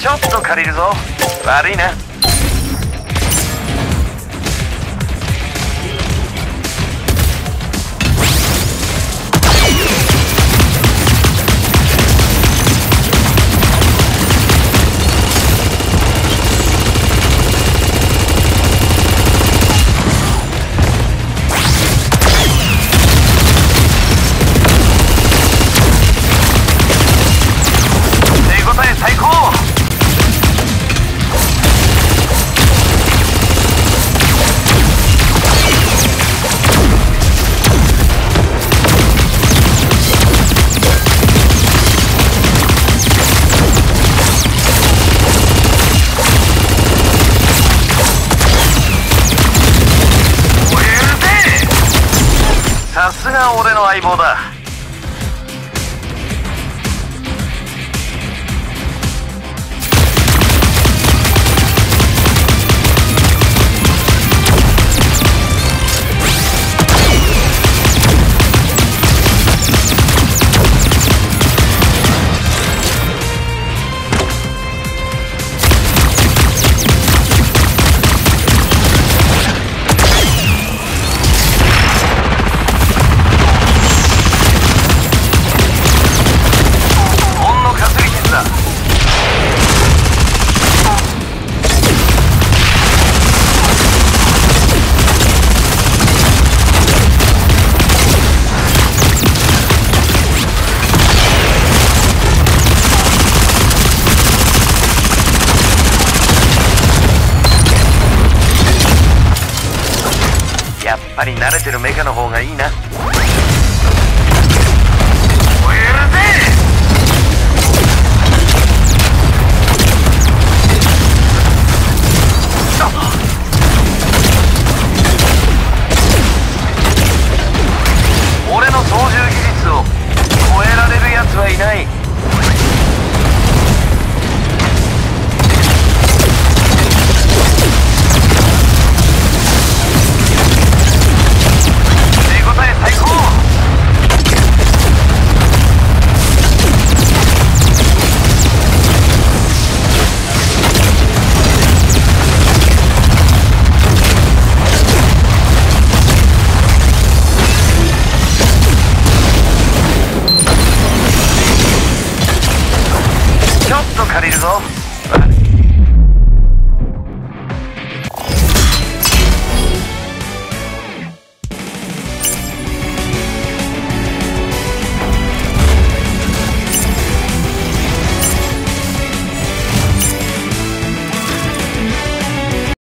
ちょっと借りるぞ。悪いな。が俺の相棒だ。アリ慣れてるメカの方がいいな。ト借りるぞ。